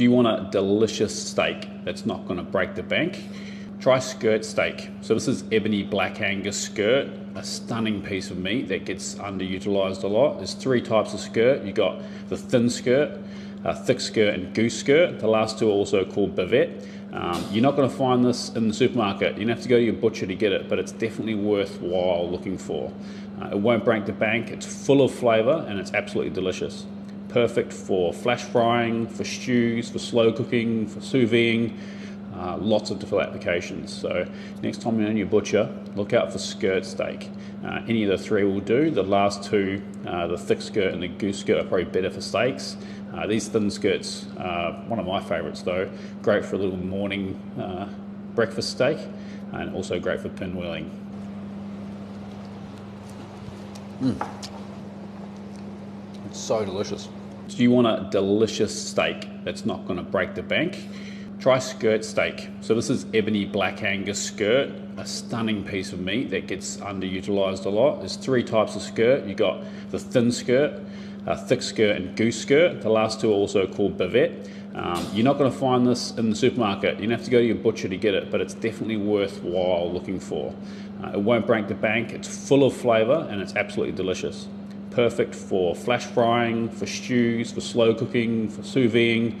Do you want a delicious steak that's not going to break the bank? Try skirt steak. So this is ebony black Angus skirt, a stunning piece of meat that gets underutilized a lot. There's three types of skirt. you've got the thin skirt, a thick skirt, and goose skirt. The last two are also called bavette. Um, you're not going to find this in the supermarket. To have to go to your butcher to get it, but it's definitely worthwhile looking for. Uh, it won't break the bank. It's full of flavour and it's absolutely delicious perfect for flash frying, for stews, for slow cooking, for sous vide, uh, lots of different applications. So next time you're in your butcher, look out for skirt steak. Uh, any of the three will do. The last two, uh, the thick skirt and the goose skirt, are probably better for steaks. Uh, these thin skirts, are one of my favourites though, great for a little morning uh, breakfast steak, and also great for pinwheeling. Mm. It's so delicious. Do you want a delicious steak that's not going to break the bank? Try skirt steak. So this is ebony black Angus skirt, a stunning piece of meat that gets underutilized a lot. There's three types of skirt. you've got the thin skirt, a thick skirt, and goose skirt. The last two are also called bavette. Um, you're not going to find this in the supermarket. You're going to have to go to your butcher to get it, but it's definitely worthwhile looking for. Uh, it won't break the bank. It's full of flavour and it's absolutely delicious perfect for flash frying, for stews, for slow cooking, for sous vide,